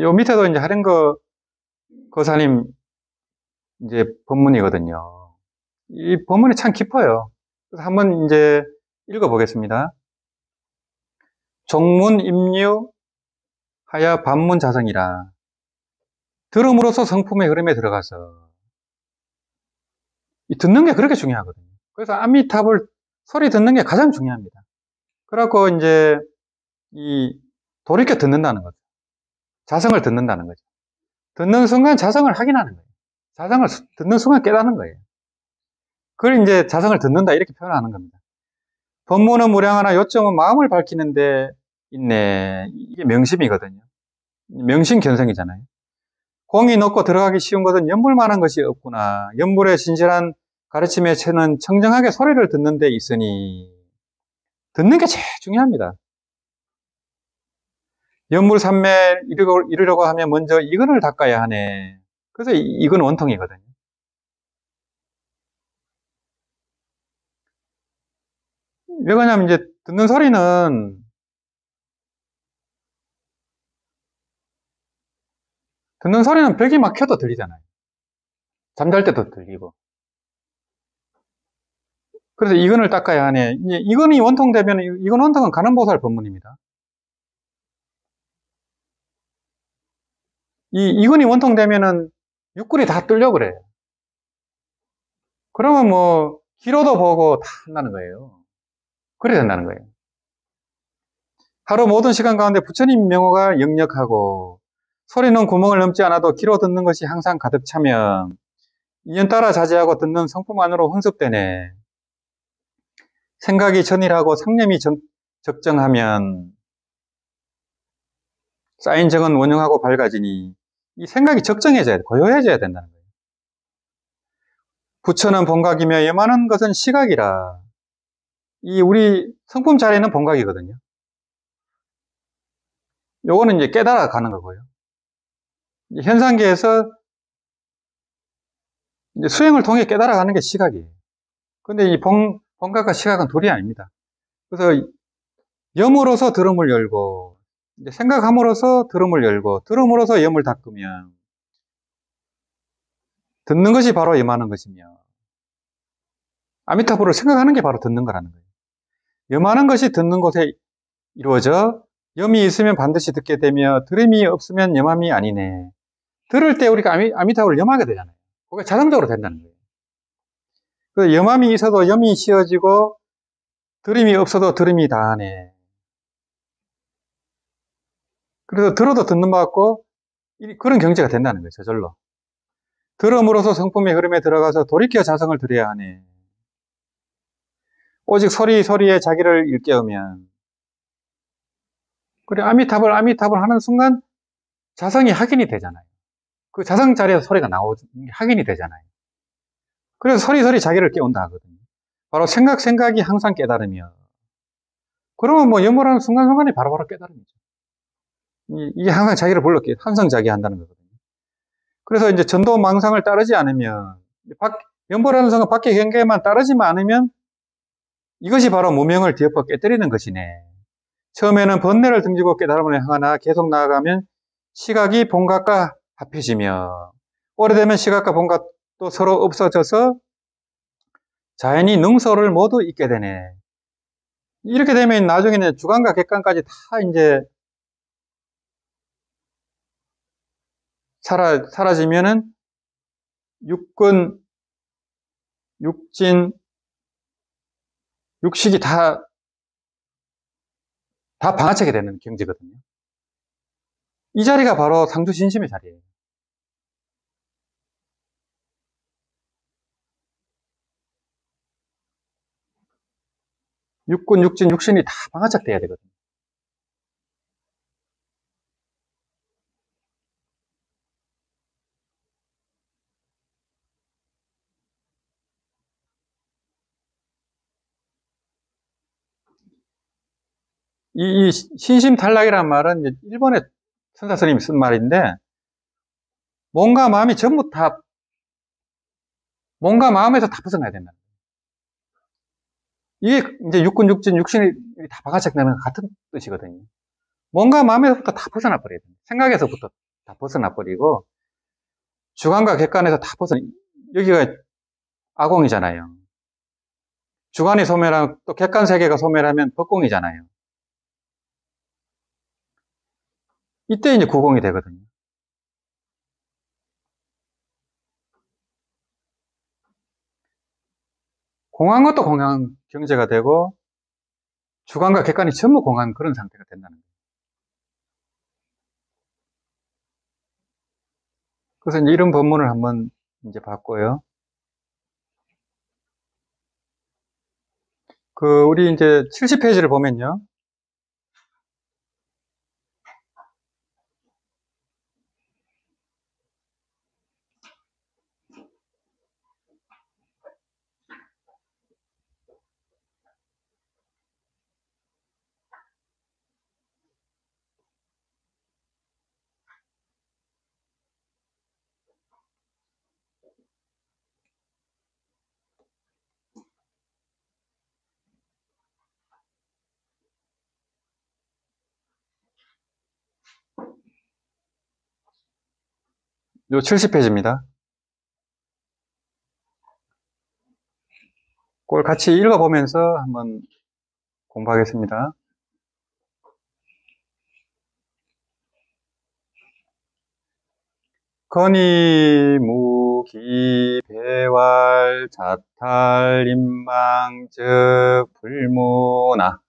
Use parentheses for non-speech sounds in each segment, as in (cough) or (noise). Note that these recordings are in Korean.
요 밑에도 이제 하령거 거사님 이제 본문이거든요. 이 본문이 참 깊어요. 그래서 한번 이제 읽어보겠습니다. 종문 임류 하야 반문 자성이라 들음으로써 성품의 흐름에 들어가서 듣는 게 그렇게 중요하거든요. 그래서 아미탑을 소리 듣는 게 가장 중요합니다. 그래갖고 이제 이 돌이켜 듣는다는 거죠. 자성을 듣는다는 거죠. 듣는 순간 자성을 확인하는 거예요. 자성을 듣는 순간 깨닫는 거예요. 그걸 이제 자성을 듣는다 이렇게 표현하는 겁니다. 법문은 무량하나 요점은 마음을 밝히는데 있네. 이게 명심이거든요. 명심 견성이잖아요. 공이 넣고 들어가기 쉬운 것은 연불만한 것이 없구나. 연불의 진실한 가르침에 채는 청정하게 소리를 듣는 데 있으니 듣는 게 제일 중요합니다. 연물 삼매 이르려고 하면 먼저 이건을 닦아야 하네. 그래서 이건 원통이거든요. 왜 그러냐면 이제 듣는 소리는 듣는 소리는 벽이 막혀도 들리잖아요. 잠잘 때도 들리고. 그래서 이건을 닦아야 하네. 이제 이건이 원통되면 이건 원통은 가는 보살 법문입니다. 이 이건이 원통 되면은 육군이 다 뚫려 그래. 그러면 뭐 기로도 보고 다 한다는 거예요. 그래 된다는 거예요. 하루 모든 시간 가운데 부처님 명호가 역력하고 소리는 구멍을 넘지 않아도 귀로 듣는 것이 항상 가득 차면 인연 따라 자제하고 듣는 성품 안으로 혼습되네. 생각이 전일하고 상념이 정, 적정하면 쌓인 정은 원형하고 밝아지니 이 생각이 적정해져야 돼. 고요해져야 된다는 거예요. 부처는 본각이며 예만한 것은 시각이라. 이 우리 성품 자리는 본각이거든요. 요거는 이제 깨달아 가는 거고요. 현상계에서 수행을 통해 깨달아 가는 게 시각이에요. 근데 이 본, 본각과 시각은 둘이 아닙니다. 그래서 염으로서 들음을 열고 생각함으로써 들음을 열고 들음으로써 염을 닦으면 듣는 것이 바로 염하는 것이며 아미타불을 생각하는 게 바로 듣는 거라는 거예요. 염하는 것이 듣는 곳에 이루어져 염이 있으면 반드시 듣게 되며 들음이 없으면 염함이 아니네. 들을 때 우리가 아미, 아미타불을 염하게 되잖아요. 그게 자동적으로 된다는 거예요. 그 염함이 있어도 염이 씌어지고 들음이 없어도 들음이 다하네. 그래서 들어도 듣는 것 같고 그런 경제가 된다는 거예요. 저절로. 들음으로써 성품의 흐름에 들어가서 돌이켜 자성을 들여야 하네. 오직 소리 소리에 자기를 일깨우면 그래 아미탑을 아미탑을 하는 순간 자성이 확인이 되잖아요. 그 자성 자리에서 소리가 나오는 게 확인이 되잖아요. 그래서 소리 소리 자기를 깨운다 하거든요. 바로 생각 생각이 항상 깨달으며 그러면 뭐 염물하는 순간순간에 바로바로 깨달음이죠. 이게 항상 자기를 불렀기에 항상 자기 한다는 거거든요. 그래서 이제 전도 망상을 따르지 않으면 연보라는 성은 밖의 경계만 따르지만 않으면 이것이 바로 무명을 뒤엎어 깨뜨리는 것이네. 처음에는 번뇌를 등지고 깨달음을 향하나 계속 나아가면 시각이 본각과 합해지며 오래되면 시각과 본각도 서로 없어져서 자연이 능소를 모두 잊게 되네. 이렇게 되면 나중에는 주관과 객관까지 다 이제 사라, 사라지면은 육근, 육진, 육식이 다, 다 방아차게 되는 경지거든요. 이 자리가 바로 상두신심의 자리예요. 육군, 육진, 육신이 다 방아착 돼야 되거든요. 이, 이 신심 탈락이라는 말은 일본의 선사 스님이 쓴 말인데 몸과 마음이 전부 다 몸과 마음에서 다 벗어나야 된다. 이게 이제 육군, 육진, 육신이 다 바가착되는 같은 뜻이거든요. 몸과 마음에서부터 다 벗어나 버려야 됩니다. 생각에서부터 다 벗어나 버리고 주간과 객관에서 다 벗어 여기가 아공이잖아요. 주간이 소멸하고 또 객관 세계가 소멸하면 법공이잖아요. 이때 이제 구공이 되거든요. 공한 것도 공한 경제가 되고 주관과 객관이 전부 공한 그런 상태가 된다는 거예요. 그래서 이제 이런 법문을 한번 이제 봤고요. 그 우리 이제 70페이지를 보면요. 요 70페이지입니다. 그걸 같이 읽어보면서 한번 공부하겠습니다. 건이 무기 배왈 자탈 임망 즉 불무나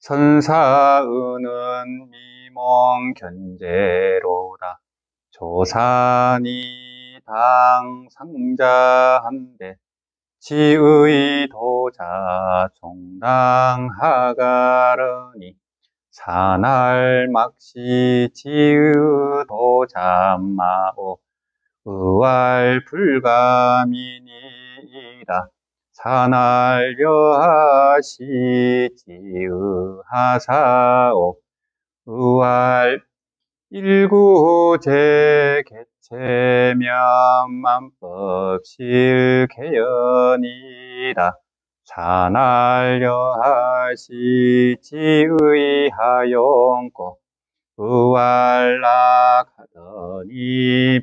선사은은 미몽 견제로다 조산이 당 상자한데 지의 도자 종당하가르니 산할 막시 지의 도자마오 의활 불가민이다 산할 여하시 지의 하사오 의활 일구제 개체면 만법실 개연이다. 산알여하시 지의하용고 의활락하더니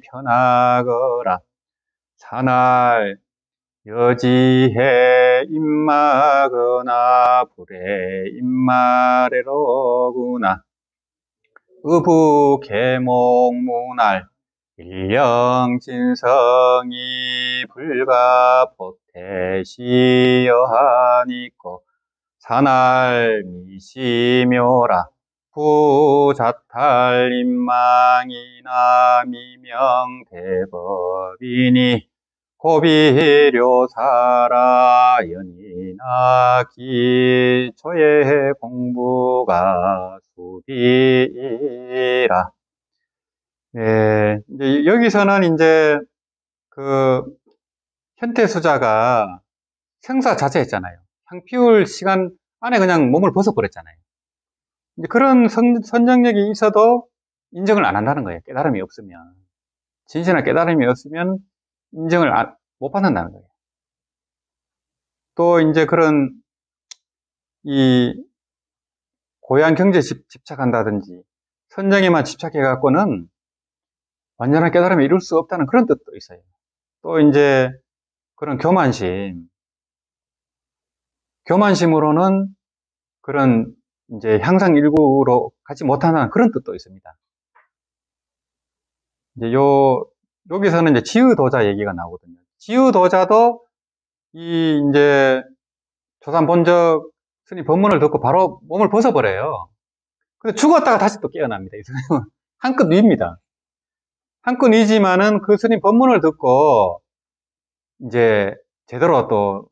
편하거라. 산알 여지해 입마거나 불에 입마래로구나. 의부 개목문할 일령진성이 불가포태시여하니고 산할 미시묘라 부자탈 인망이나 미명대법이니 고비료사라 연이나 기초의 공부가 수비이라. 예, 이제 여기서는 이제 그 현태 수자가 생사 자체했잖아요. 향 피울 시간 안에 그냥 몸을 벗어버렸잖아요. 이제 그런 선, 선정력이 있어도 인정을 안 한다는 거예요. 깨달음이 없으면. 진실한 깨달음이 없으면 인정을 안, 못 받는다는 거예요. 또 이제 그런 이 고향 경제 집, 집착한다든지 선정에만 집착해 갖고는 완전한 깨달음을 이룰 수 없다는 그런 뜻도 있어요. 또 이제 그런 교만심, 교만심으로는 그런 이제 향상 일구로 가지 못하는 그런 뜻도 있습니다. 이제 요, 여기서는 이제 지의도자 얘기가 나오거든요. 지우도자도 이 이제 조산 본적 스님 법문을 듣고 바로 몸을 벗어버려요. 근데 죽었다가 다시 또 깨어납니다. 이 스님은 (laughs) 한끗 위입니다. 한끗 위지만은 그 스님 법문을 듣고 이제 제대로 또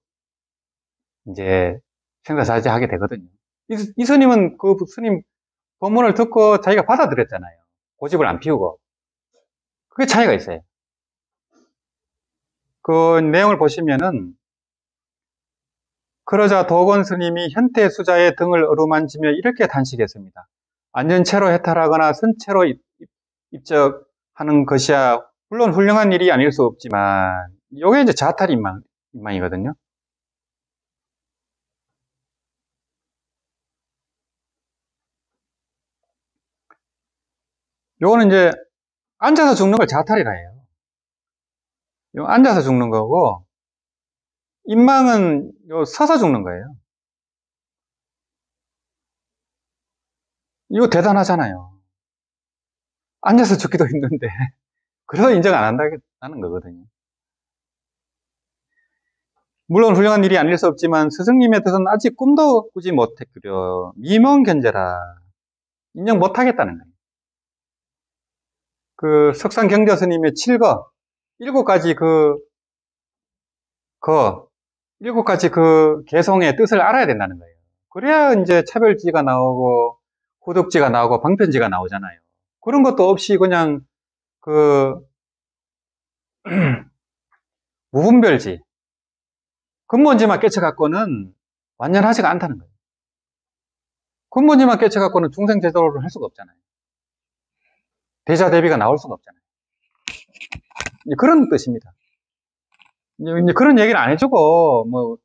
이제 생사사지 하게 되거든요. 이, 이 스님은 그 스님 법문을 듣고 자기가 받아들였잖아요. 고집을 안 피우고. 그게 차이가 있어요. 그 내용을 보시면은 그러자 도건 스님이 현태 수자의 등을 어루만지며 이렇게 단식했습니다. 안전체로 해탈하거나 선체로 입적하는 것이야 물론 훌륭한 일이 아닐 수 없지만 이게 이제 자탈 인망, 인망이거든요. 요거는 이제 앉아서 죽는 걸 자탈이라 해요. 앉아서 죽는 거고, 인망은 서서 죽는 거예요. 이거 대단하잖아요. 앉아서 죽기도 힘든데. (laughs) 그래서 인정 안 한다는 거거든요. 물론 훌륭한 일이 아닐 수 없지만 스승님의 뜻은 아직 꿈도 꾸지 못했구려. 미몽 견제라. 인정 못하겠다는 거예요. 그 석상 경자 스님의 7거, 7가지 그, 거, 7가지 그 개성의 뜻을 알아야 된다는 거예요. 그래야 이제 차별지가 나오고, 후덕지가 나오고, 방편지가 나오잖아요. 그런 것도 없이 그냥 그, (clears throat) 무분별지, 근본지만 깨쳐갖고는 완전하지가 않다는 거예요. 근본지만 깨쳐갖고는 중생제도를 할 수가 없잖아요. 대자 대비가 나올 수가 없잖아요. 그런 뜻입니다. 이제 그런 얘기를 안 해주고, 뭐,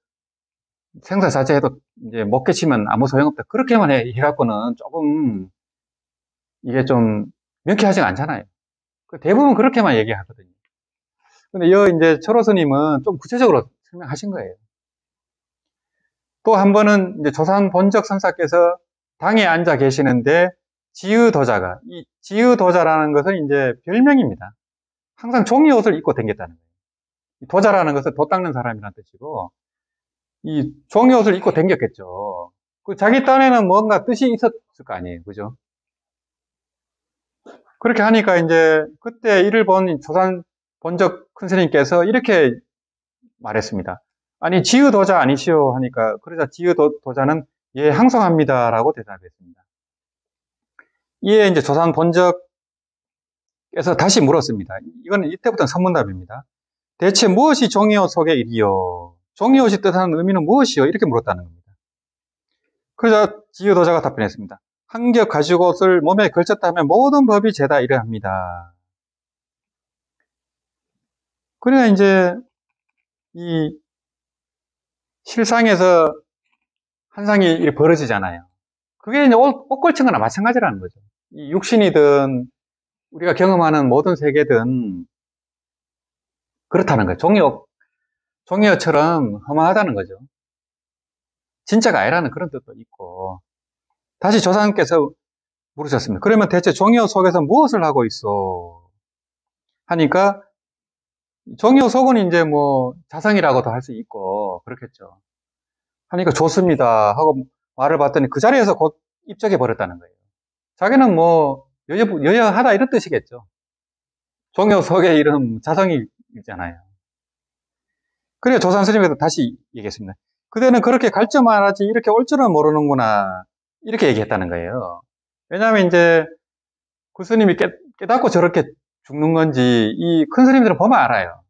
생사 자체해도 이제 못 깨치면 아무 소용없다. 그렇게만 해, 해갖고는 조금, 이게 좀 명쾌하지가 않잖아요. 그 대부분 그렇게만 얘기하거든요. 근데 여 이제 철호 스님은 좀 구체적으로 설명하신 거예요. 또 한 번은 이제 조산 본적 선사께서 당에 앉아 계시는데 지의도자가 이 지의도자라는 것은 이제 별명입니다. 항상 종이 옷을 입고 다녔다는 거예요. 도자라는 것은 도 닦는 사람이라는 뜻이고 이 종이 옷을 입고 다녔겠죠. 그 자기 딴에는 뭔가 뜻이 있었을 거 아니에요, 그죠? 그렇게 하니까 이제 그때 이를 본 조산 본적 큰 스님께서 이렇게 말했습니다. 아니 지의도자 아니시오 하니까 그러자 지의도자는 예 항성합니다라고 대답했습니다. 이에 이제 조산 본적 에서 다시 물었습니다. 이거는 이때부터는 선문답입니다. 대체 무엇이 종이옷 속의 일이요? 종이옷이 뜻하는 의미는 무엇이요? 이렇게 물었다는 겁니다. 그러자 지유도자가 답변했습니다. 한 겹 가죽옷을 몸에 걸쳤다 면 모든 법이 죄다 이러합니다. 그러니까 이제 이 실상에서 한상이 벌어지잖아요. 그게 이제 옷, 옷 걸친 거나 마찬가지라는 거죠. 육신이든 우리가 경험하는 모든 세계든 그렇다는 거예요. 종이옷, 종이옷처럼 허망하다는 거죠. 진짜가 아니라는 그런 뜻도 있고 다시 조상께서 물으셨습니다. 그러면 대체 종이옷 속에서 무엇을 하고 있어? 하니까 종이옷 속은 이제 뭐 자상이라고도 할 수 있고 그렇겠죠. 하니까 좋습니다 하고 말을 받더니 그 자리에서 곧 입적해 버렸다는 거예요. 자기는 뭐 여여, 여여하다 이런 뜻이겠죠. 종교 속의 이름 자성이 있잖아요. 그래 조산 스님께서 다시 얘기했습니다. 그대는 그렇게 갈줄 말하지 이렇게 올 줄은 모르는구나 이렇게 얘기했다는 거예요. 왜냐하면 이제 그 스님이 깨, 깨닫고 저렇게 죽는 건지 이 큰 스님들은 보면 알아요.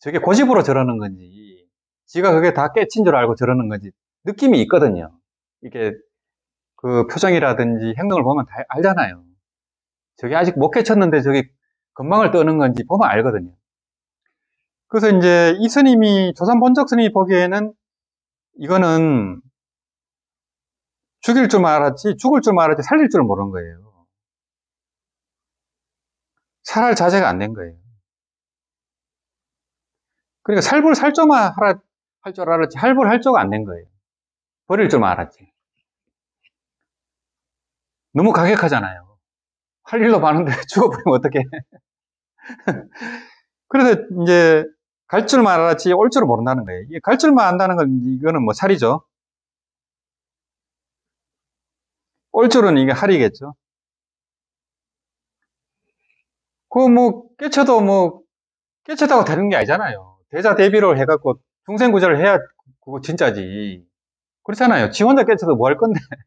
저게 고집으로 저러는 건지 지가 그게 다 깨친 줄 알고 저러는 건지 느낌이 있거든요. 이게 그 표정이라든지 행동을 보면 다 알잖아요. 저게 아직 못 깨쳤는데 저게 건망을 떠는 건지 보면 알거든요. 그래서 이제 이 스님이, 조선 본적 스님이 보기에는 이거는 죽일 줄 알았지, 죽을 줄 알았지, 살릴 줄 모르는 거예요. 살할 자세가 안 된 거예요. 그러니까 살불 살조만 하라, 할 줄 알았지, 할불 할 조가 안 된 거예요. 버릴 줄 알았지. 너무 가격하잖아요. 할 일도 많은데 (laughs) 죽어버리면 어떡해. (laughs) 그래서 이제 갈 줄만 알았지 올 줄을 모른다는 거예요. 갈 줄만 안다는 건 이거는 뭐 살이죠. 올 줄은 이게 할이겠죠. 그 뭐 깨쳐도 뭐 깨쳤다고 되는 게 아니잖아요. 대자 대비를 해갖고 중생구절을 해야 그거 진짜지. 그렇잖아요. 지 혼자 깨쳐도 뭐 할 건데. (laughs)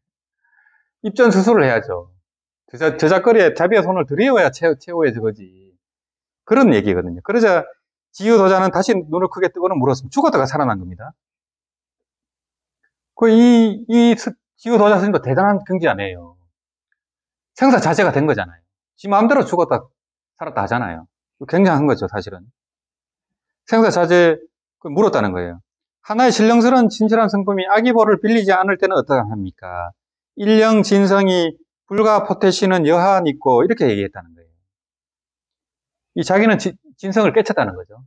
입전 수술을 해야죠. 제자, 제작거리에 자비의 손을 들이워야 최, 최후의 거지. 그런 얘기거든요. 그러자 지유 도자는 다시 눈을 크게 뜨고는 물었으면 죽었다가 살아난 겁니다. 그, 이, 이 지유 도자 스님도 대단한 경지 아니에요. 생사 자체가 된 거잖아요. 지 마음대로 죽었다 살았다 하잖아요. 굉장한 거죠, 사실은. 생사 자체 그 물었다는 거예요. 하나의 신령스러운 진실한 성품이 아기보를 빌리지 않을 때는 어떠합니까? 일령 진성이 불가 포태시는 여한 있고 이렇게 얘기했다는 거예요. 이 자기는 지- 진성을 깨쳤다는 거죠.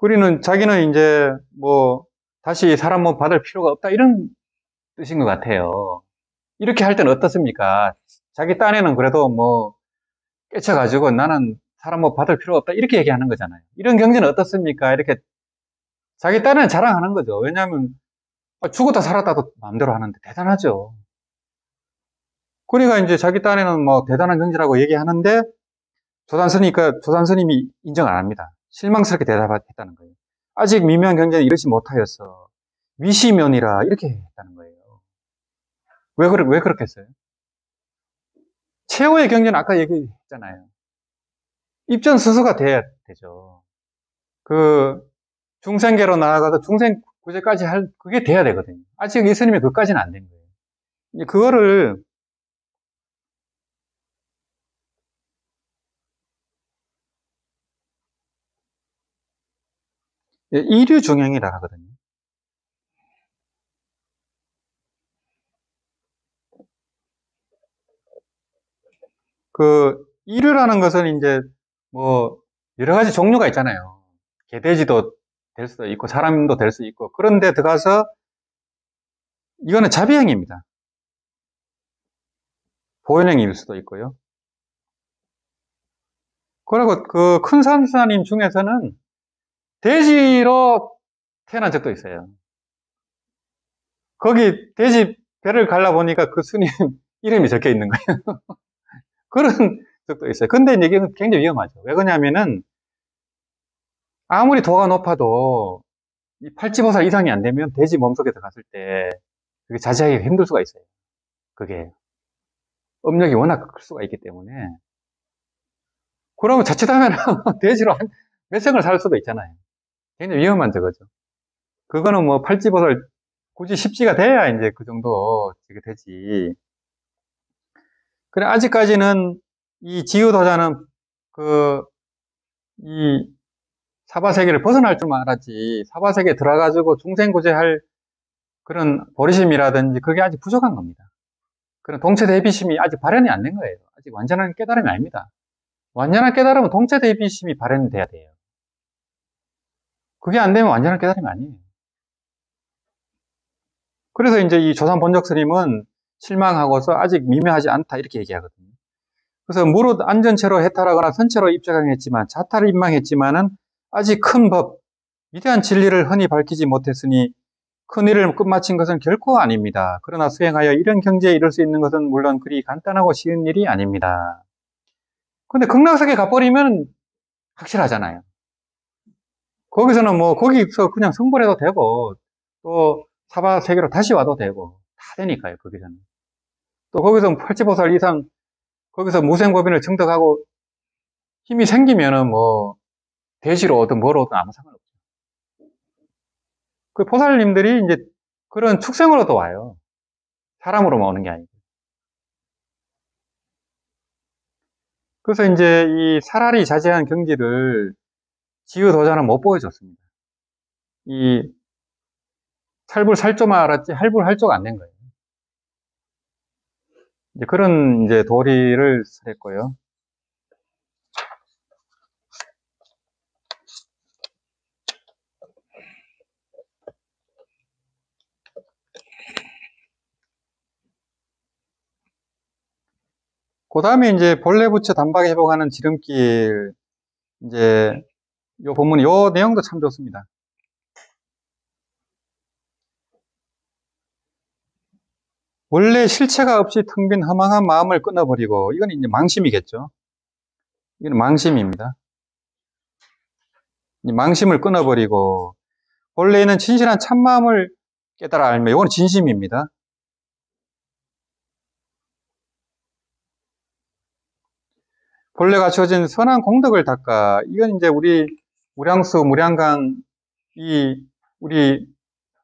우리는 자기는 이제 뭐 다시 사람 뭐 받을 필요가 없다 이런 뜻인 것 같아요. 이렇게 할 때는 어떻습니까? 자기 딴에는 그래도 뭐 깨쳐가지고 나는 사람 뭐 받을 필요가 없다 이렇게 얘기하는 거잖아요. 이런 경제는 어떻습니까? 이렇게 자기 딴에는 자랑하는 거죠. 왜냐하면 아, 죽었다 살았다도 마음대로 하는데 대단하죠. 그러니까 이제 자기 딴에는 뭐 대단한 경제라고 얘기하는데 조단스니까 조단 스님이 인정 안 합니다. 실망스럽게 대답했다는 거예요. 아직 미묘한 경제는 이르지 못하였어. 위시면이라 이렇게 했다는 거예요. 왜 그렇 왜 그렇게 했어요? 최후의 경제는 아까 얘기했잖아요. 입전 스수가 돼야 되죠. 그 중생계로 나아가서 중생 구제까지 할 그게 돼야 되거든요. 아직 예수님이 그까지는 안 된 거예요. 그거를 이류 중행이라 하거든요. 그 이류라는 것은 이제 뭐 여러 가지 종류가 있잖아요. 개돼지도 될 수도 있고 사람도 될 수 있고 그런데 들어가서 이거는 자비행입니다. 보현행일 수도 있고요. 그리고 그 큰 산사님 중에서는 돼지로 태어난 적도 있어요. 거기 돼지 배를 갈라 보니까 그 스님 (laughs) 이름이 적혀 있는 거예요. (laughs) 그런 적도 있어요. 근데 이게 굉장히 위험하죠. 왜 그러냐면은 아무리 도가 높아도 이 팔찌보살 이상이 안 되면 돼지 몸속에 들어갔을 때 그게 자제하기가 힘들 수가 있어요. 그게 음력이 워낙 클 수가 있기 때문에 그러면 자칫하면 (laughs) 돼지로 한 몇 생을 살 수도 있잖아요. 굉장히 위험한 저거죠. 그거는 뭐 팔찌보살 굳이 십지가 돼야 이제 그 정도 되게 되지. 그래 아직까지는 이 지유도자는 그 이 사바 세계를 벗어날 줄 알았지 사바 세계에 들어가지고 중생구제할 그런 보리심이라든지 그게 아직 부족한 겁니다. 그런 동체 대비심이 아직 발현이 안 된 거예요. 아직 완전한 깨달음이 아닙니다. 완전한 깨달음은 동체 대비심이 발현돼야 돼요. 그게 안 되면 완전한 깨달음이 아니에요. 그래서 이제 이 조선 본적 스님은 실망하고서 아직 미묘하지 않다 이렇게 얘기하거든요. 그래서 무릇 안전체로 해탈하거나 선체로 입장했지만 자탈을 입망했지만은 아직 큰 법, 위대한 진리를 흔히 밝히지 못했으니 큰 일을 끝마친 것은 결코 아닙니다. 그러나 수행하여 이런 경지에 이를 수 있는 것은 물론 그리 간단하고 쉬운 일이 아닙니다. 근데 극락세계 가버리면 확실하잖아요. 거기서는 뭐 거기서 그냥 성불해도 되고 또 사바 세계로 다시 와도 되고 다 되니까요. 거기서는 또 거기서 팔찌보살 이상 거기서 무생고빈을 증득하고 힘이 생기면은 뭐 대시로 오든 뭐로 오든 아무 상관없죠. 그 보살님들이 이제 그런 축생으로도 와요. 사람으로만 오는 게 아니고. 그래서 이제 이 사라리 자제한 경지를 지유도자는 못 보여줬습니다. 이 살불살조만 알았지 할불 할조가 안 된 거예요. 이제 그런 이제 도리를 설했고요. 그 다음에 이제 본래 부처 단박 회복하는 지름길, 이제, 요 본문, 요 내용도 참 좋습니다. 원래 실체가 없이 텅 빈 허망한 마음을 끊어버리고, 이건 이제 망심이겠죠. 이건 망심입니다. 망심을 끊어버리고, 본래는 진실한 참마음을 깨달아 알면, 이건 진심입니다. 본래 갖춰진 선한 공덕을 닦아. 이건 이제 우리 무량수, 무량강, 이, 우리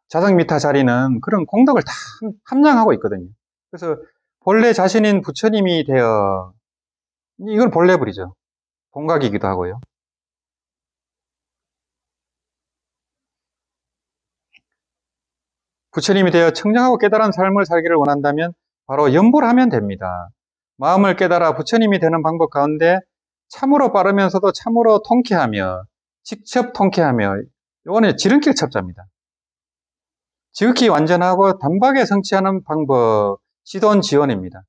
자성미타 자리는 그런 공덕을 다 함량하고 있거든요. 그래서 본래 자신인 부처님이 되어, 이건 본래불이죠. 본각이기도 하고요. 부처님이 되어 청정하고 깨달은 삶을 살기를 원한다면 바로 염불하면 됩니다. 마음을 깨달아 부처님이 되는 방법 가운데 참으로 빠르면서도 참으로 통쾌하며 직접 통쾌하며 요거는 지름길 첩자입니다. 지극히 완전하고 단박에 성취하는 방법, 지돈 지원입니다.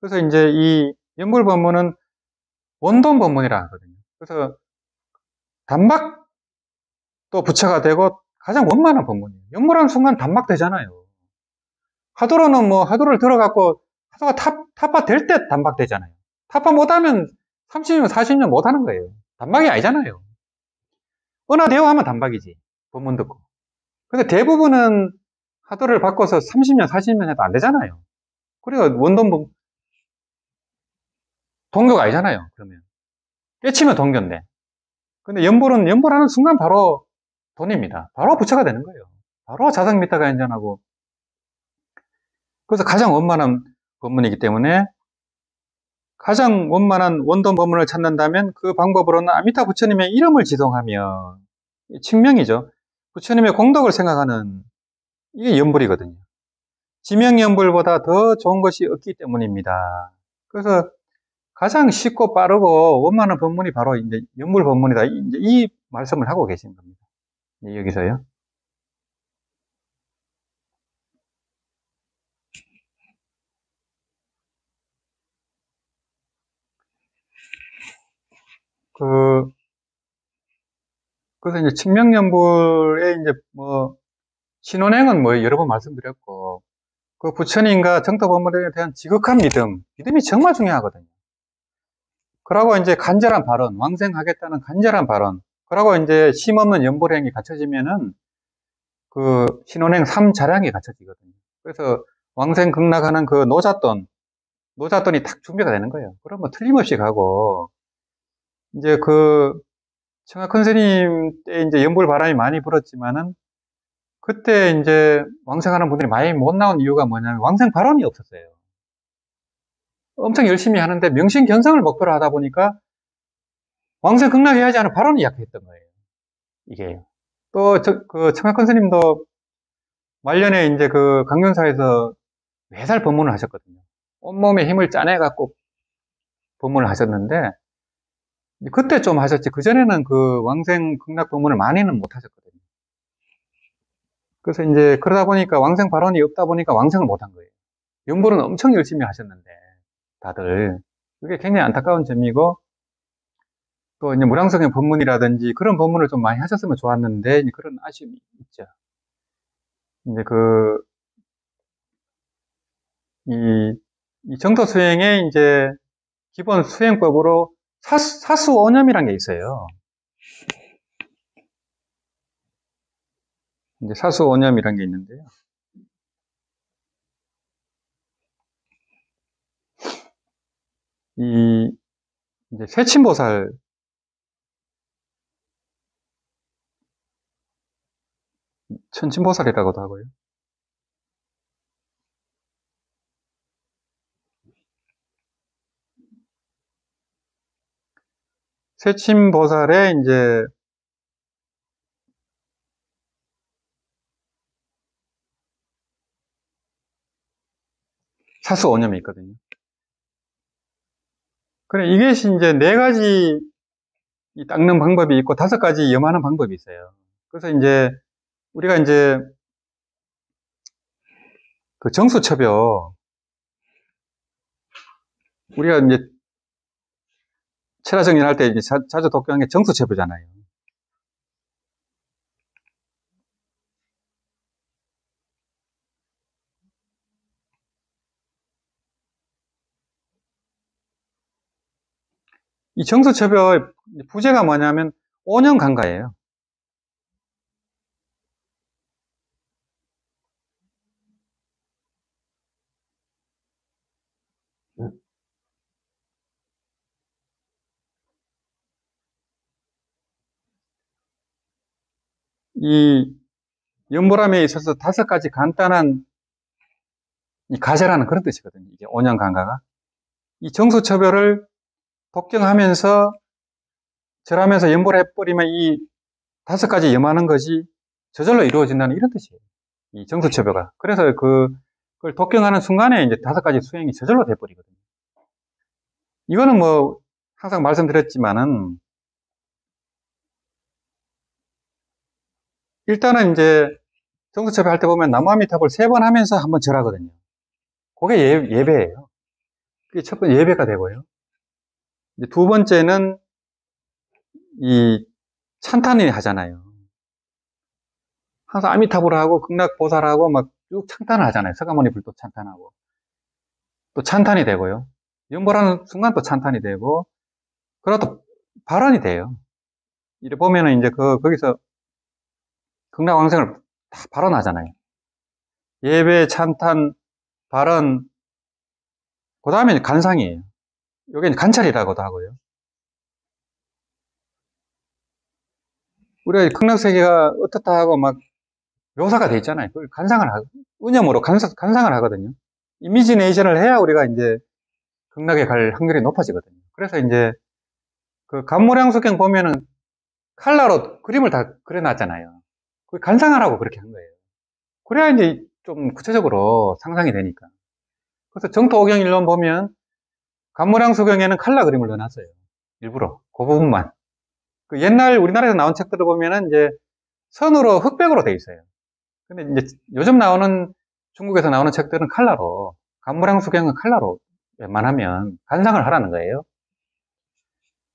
그래서 이제 이 연불 법문은 원돈 법문이라 하거든요. 그래서 단박도 부처가 되고 가장 원만한 법문이에요. 연물하는 순간 단박 되잖아요. 화두로는 뭐 화두를 들어갖고 화두가 탑, 타파 될 때 단박 되잖아요. 타파 못하면 30년, 40년 못하는 거예요. 단박이 아니잖아요. 언하대오 하면 단박이지. 법문 듣고. 근데 대부분은 화두를 바꿔서 30년, 40년 해도 안 되잖아요. 그래서 원돈 돈교가 아니잖아요. 그러면. 깨치면 돈교인데. 근데 염불은 염불하는 순간 바로 돈입니다. 바로 부처가 되는 거예요. 바로 자상 미타가 연전하고. 그래서 가장 원만한 법문이기 때문에 가장 원만한 원돈 법문을 찾는다면 그 방법으로는 아미타 부처님의 이름을 지송하며 측명이죠. 부처님의 공덕을 생각하는 이게 연불이거든요. 지명 연불보다 더 좋은 것이 없기 때문입니다. 그래서 가장 쉽고 빠르고 원만한 법문이 바로 이제 연물 법문이다. 이제 이 말씀을 하고 계신 겁니다. 여기서요. 그, 그래서 이제 측명연불에 이제 뭐, 신혼행은 뭐 여러 번 말씀드렸고, 그 부처님과 정토법문에 대한 지극한 믿음, 믿음이 정말 중요하거든요. 그러고 이제 간절한 발언, 왕생하겠다는 간절한 발언, 그러고 이제 심없는 연불행이 갖춰지면은 그 신혼행 3자량이 갖춰지거든요. 그래서 왕생 극락하는 그 노잣돈, 노잣돈이 탁 준비가 되는 거예요. 그러면 뭐 틀림없이 가고, 이제 그 청하 큰 스님 때 이제 연불 바람이 많이 불었지만은 그때 이제 왕생하는 분들이 많이 못 나온 이유가 뭐냐면 왕생 발언이 없었어요. 엄청 열심히 하는데 명신 견성을 목표로 하다 보니까 왕생 극락해야지 하는 발언이 약했던 거예요. 이게. 또, 저, 그, 청학권 스님도 말년에 이제 그 강연사에서 매살 법문을 하셨거든요. 온몸에 힘을 짜내 갖고 법문을 하셨는데, 그때 좀 하셨지. 그전에는 그 왕생 극락 법문을 많이는 못 하셨거든요. 그래서 이제 그러다 보니까 왕생 발언이 없다 보니까 왕생을 못 한 거예요. 연불은 엄청 열심히 하셨는데, 다들. 그게 굉장히 안타까운 점이고, 또 이제 무량성의 법문이라든지 그런 법문을 좀 많이 하셨으면 좋았는데, 그런 아쉬움이 있죠. 이제 그, 이, 이 정도 수행의 이제 기본 수행법으로 사수, 사수 오념이란 게 있어요. 이제 사수 오념이란 게 있는데요. 이 이제 세친보살 천친보살이라고도 하고요. 세친보살의 이제 사수 오념이 있거든요. 그래, 이것이 이제 네 가지 닦는 방법이 있고 다섯 가지 염하는 방법이 있어요. 그래서 이제 우리가 이제 그 정수처벼 우리가 이제 체라정리할 때 이제 자, 주 독경한 게 정수처벼잖아요. 이 정수처벼의 부재가 뭐냐면 5년 간가예요. 이 연보람에 있어서 다섯 가지 간단한 이 가세라는 그런 뜻이거든요. 이게 5년 간가가. 이 정수처별을 독경하면서 절하면서 연보해버리면 이 다섯 가지 염하는 것이 저절로 이루어진다는 이런 뜻이에요. 이 정수처별가. 그래서 그, 그걸 독경하는 순간에 이제 다섯 가지 수행이 저절로 돼버리거든요. 이거는 뭐, 항상 말씀드렸지만은 일단은 이제 정수첩에 할 때 보면 나무아미탑을 세 번 하면서 한 번 절하거든요. 그게 예, 예배예요. 그게 첫 번째 예배가 되고요. 두 번째는 이 찬탄이 하잖아요. 항상 아미타불을 하고 극락보살하고 막 쭉 찬탄을 하잖아요. 서가모니 불도 찬탄하고. 또 찬탄이 되고요. 연보라는 순간 또 찬탄이 되고, 그러다 또 발언이 돼요. 이래 보면은 이제 그, 거기서 극락왕생을 다 발언하잖아요. 예배, 찬탄, 발언, 그 다음에 간상이에요. 여기는 관찰이라고도 하고요. 우리가 극락세계가 어떻다 하고 막 묘사가 돼 있잖아요. 그걸 간상을 하고, 은염으로 간상, 간상을 하거든요. 이미지네이션을 해야 우리가 이제 극락에 갈 확률이 높아지거든요. 그래서 이제 그 간모량 속경 보면은 칼라로 그림을 다 그려놨잖아요. 그 간상하라고 그렇게 한 거예요. 그래야 이제 좀 구체적으로 상상이 되니까. 그래서 정토 오경 일론 보면 간모량 소경에는 칼라 그림을 넣어놨어요. 일부러. 그 부분만. 그 옛날 우리나라에서 나온 책들을 보면은 이제 선으로 흑백으로 돼 있어요. 근데 이제 요즘 나오는 중국에서 나오는 책들은 칼라로 간모량 소경은 칼라로 웬만하면 간상을 하라는 거예요.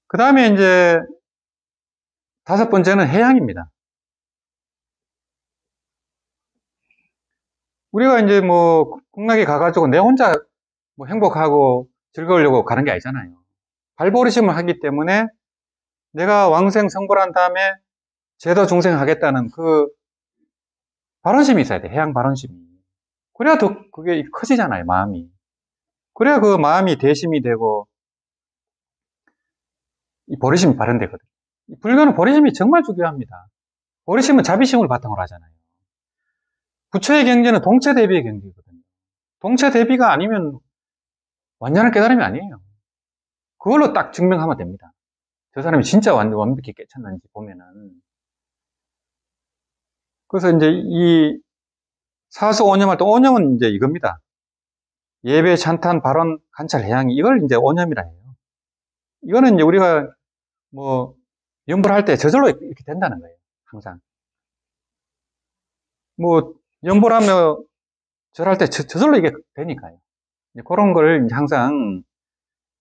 그 다음에 이제 다섯 번째는 해양입니다. 우리가 이제 뭐 국락에 가가지고 내 혼자 뭐 행복하고 즐거우려고 가는 게 아니잖아요. 발버리심을 하기 때문에 내가 왕생 성불한 다음에 제도 중생하겠다는 그 발언심이 있어야 돼. 해양 발언심이. 그래야 더 그게 커지잖아요. 마음이. 그래야 그 마음이 대심이 되고 이 버리심이 발현되거든요. 불교는 버리심이 정말 중요합니다. 버리심은 자비심을 바탕으로 하잖아요. 부처의 경제는 동체 대비의 경제거든요. 동체 대비가 아니면 완전한 깨달음이 아니에요. 그걸로 딱 증명하면 됩니다. 저 사람이 진짜 완전 완벽히 깨쳤는지 보면은. 그래서 이제 이 사수 오념할 때 오념은 이제 이겁니다. 예배, 찬탄, 발언, 관찰, 해양 이걸 이제 오념이라 해요. 이거는 이제 우리가 뭐 연불할 때 저절로 이렇게 된다는 거예요. 항상. 뭐 연불하며 절할 때 저, 절로 이게 되니까요. 그런 걸 항상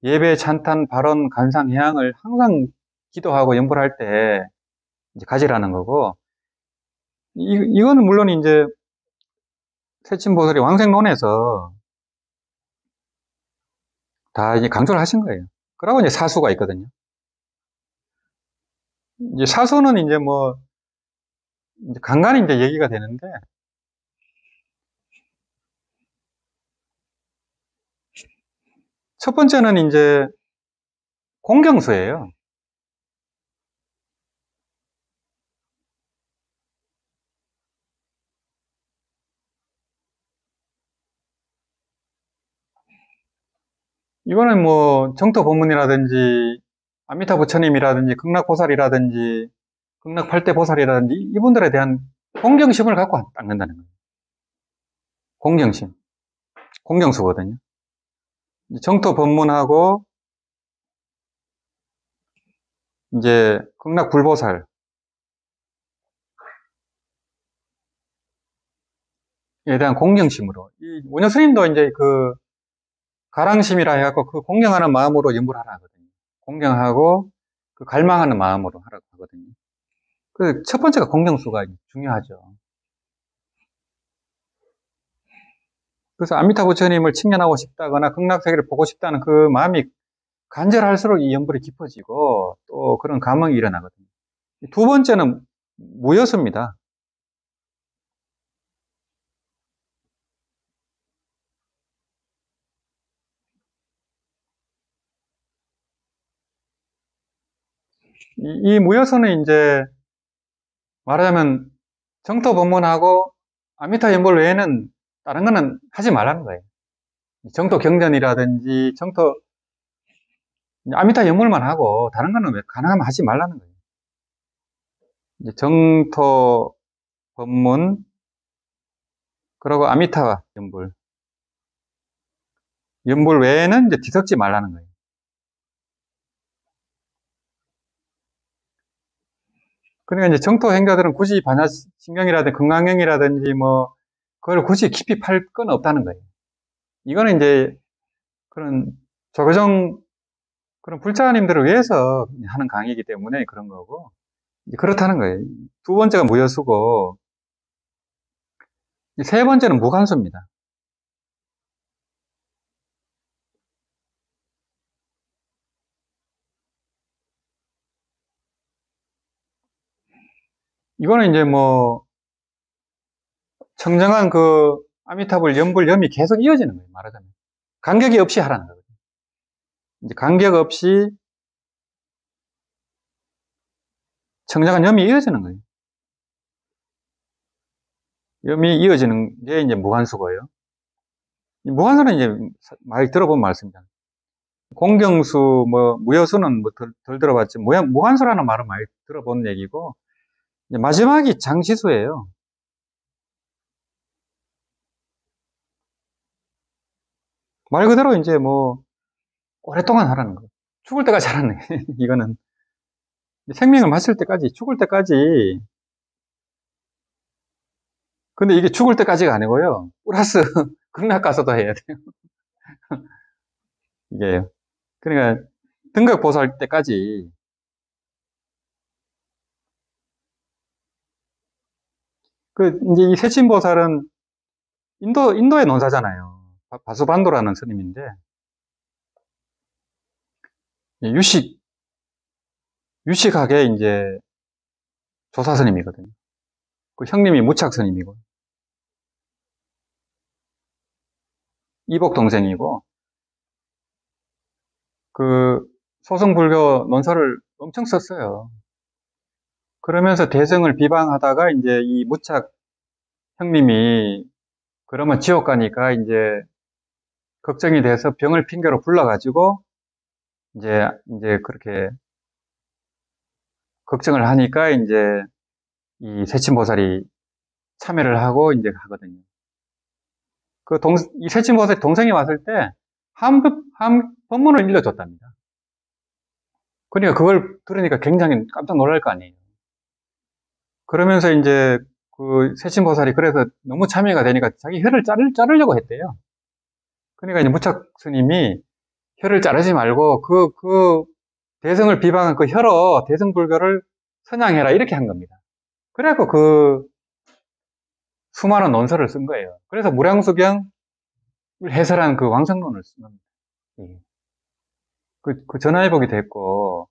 예배, 찬탄, 발언, 간상, 해양을 항상 기도하고 연불할 때 이제 가지라는 거고 이, 이거는 물론 이제 세친보살이 왕생론에서 다 이제 강조를 하신 거예요. 그러고 이제 사수가 있거든요. 이제 사수는 이제 뭐, 이제 간간히 이제 얘기가 되는데, 첫 번째는 이제 공경수예요. 이거는 뭐 정토 법문이라든지 아미타 부처님이라든지 극락보살이라든지 극락팔대보살이라든지 이분들에 대한 공경심을 갖고 닦는다는 거예요. 공경심. 공경수거든요. 정토 법문하고 이제 극락 불보살 에 대한 공경심으로 이 원효 스님도 이제 그 가랑심이라 해갖고 그 공경하는 마음으로 연불 하라 하거든요. 공경하고 그 갈망하는 마음으로 하라고 하거든요. 그 첫 번째가 공경수가 중요하죠. 그래서 아미타 부처님을 칭찬하고 싶다거나 극락세계를 보고 싶다는 그 마음이 간절할수록 이 연불이 깊어지고 또 그런 감흥이 일어나거든요. 두 번째는 무여수입니다. 이, 이 무여서는 이제 말하자면 정토 법문하고 아미타 연불 외에는 다른 거는 하지 말라는 거예요. 정토 경전이라든지 정토 아미타 연물만 하고 다른 거는 왜 가능하면 하지 말라는 거예요. 이제 정토 법문 그리고 아미타 연불 연불 외에는 이제 뒤섞지 말라는 거예요. 그러니까 이제 정토 행자들은 굳이 반야신경이라든지 건강경이라든지 뭐 그걸 굳이 깊이 팔 건 없다는 거예요. 이거는 이제 그런 조교정 그런 불자님들을 위해서 하는 강의이기 때문에 그런 거고, 그렇다는 거예요. 두 번째가 무여수고, 세 번째는 무관수입니다. 이거는 이제 뭐 청정한 그 아미타불 염불 염이 계속 이어지는 거예요. 말하자면 간격이 없이 하라는 거거든요. 이제 간격 없이 청정한 염이 이어지는 거예요. 염이 이어지는 게 이제 무한수고요. 무한수는 이제 많이 들어본 말씀이잖아요. 공경수, 뭐, 무여수는 뭐 덜, 덜 들어봤지, 무한수라는 말은 많이 들어본 얘기고, 마지막이 장시수예요. 말 그대로 이제 뭐 오랫동안 하라는 거. 죽을 때까지 하라는 거. (laughs) 이거는 생명을 마칠 때까지 죽을 때까지. 근데 이게 죽을 때까지가 아니고요. 플러스 (laughs) 극락 가서도 해야 돼요. (laughs) 이게 그러니까 등각 보살 때까지 그, 이제 이 세친보살은 인도, 인도의 논사잖아요. 바수반도라는 스님인데, 유식, 유식하게 이제 조사 스님이거든요. 그 형님이 무착 스님이고, 이복 동생이고, 그 소성불교 논설을 엄청 썼어요. 그러면서 대승을 비방하다가 이제 이 무착 형님이 그러면 지옥 가니까 이제 걱정이 돼서 병을 핑계로 불러가지고 이제 이제 그렇게 걱정을 하니까 이제 이 세친보살이 참여를 하고 이제 하거든요. 그 동, 이 세친보살 동생이 왔을 때 한, 한 법문을 읽어줬답니다. 그러니까 그걸 들으니까 굉장히 깜짝 놀랄 거 아니에요. 그러면서 이제 그 세친보살이 그래서 너무 참여가 되니까 자기 혀를 자를, 자르려고 했대요. 그러니까 이제 무착 스님이 혀를 자르지 말고 그, 그 대성을 비방한 그 혀로 대성불교를 선양해라 이렇게 한 겁니다. 그래갖고 그 수많은 논설을 쓴 거예요. 그래서 무량수경을 해설한 그 왕성론을 쓴 겁니다. 예. 그, 그 전화위복이 됐고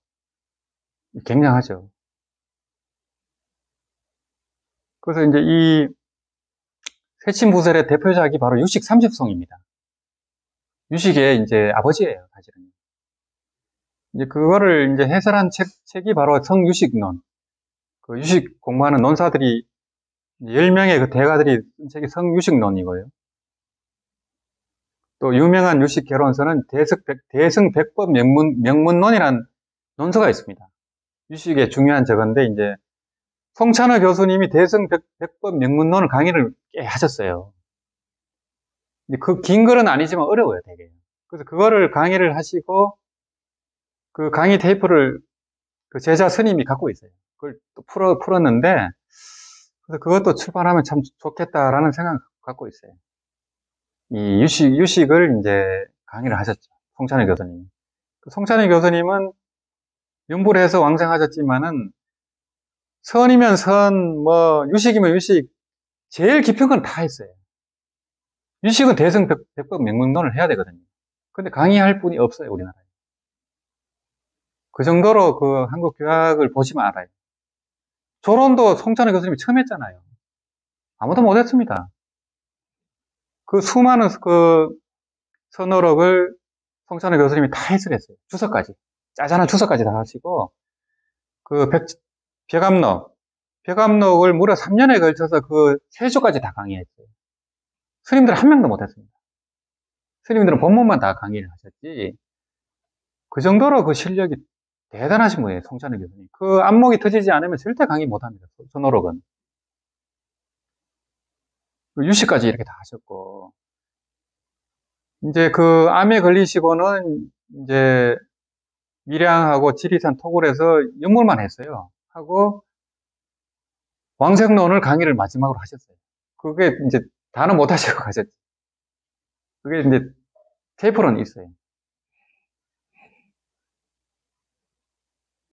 굉장하죠. 그래서 이제 이 세친부설의 대표작이 바로 유식 30송입니다. 유식의 이제 아버지예요, 사실은. 이제 그거를 이제 해설한 책, 책이 바로 성유식론. 그 유식 공부하는 논사들이 10명의 그 대가들이 쓴 책이 성유식론이고요. 또 유명한 유식 결혼서는 대승, 백, 대승 백법 명문, 명문론이라는 논서가 있습니다. 유식의 중요한 저건데 이제 송찬호 교수님이 대승 백 법 명문론을 강의를 꽤 하셨어요. 그 긴 글은 아니지만 어려워요, 되게. 그래서 그거를 강의를 하시고 그 강의 테이프를 그 제자 스님이 갖고 있어요. 그걸 또 풀어, 풀었는데 그래서 그것도 출판하면 참 좋겠다라는 생각 갖고 있어요. 이 유식, 유식을 이제 강의를 하셨죠. 송찬희 교수님. 그 송찬희 교수님은 연부를 해서 왕생하셨지만은 선이면 선, 뭐, 유식이면 유식, 제일 깊은 건 다 했어요. 유식은 대승 백 법 명문론을 해야 되거든요. 근데 강의할 분이 없어요, 우리나라에. 그 정도로 그 한국 교학을 보시면 알아요. 조론도 송찬호 교수님이 처음 했잖아요. 아무도 못했습니다. 그 수많은 그 선어록을 송찬호 교수님이 다 해설했어요. 주석까지. 짜잔한 주석까지 다 하시고, 그 백, 벽암록, 벽암록을 무려 3년에 걸쳐서 그 3주까지 다 강의했어요. 스님들 한 명도 못했습니다. 스님들은 본문만 다 강의를 하셨지, 그 정도로 그 실력이 대단하신 거예요, 송찬호 교수님. 그 안목이 터지지 않으면 절대 강의 못 합니다, 선호록은. 그 유시까지 이렇게 다 하셨고, 이제 그 암에 걸리시고는 이제 밀양하고 지리산 토굴에서 연물만 했어요. 하고 왕생론을 강의를 마지막으로 하셨어요. 그게 이제 다는 못 하시고 (laughs) 가셨죠. 그게 이제 테이프로는 있어요.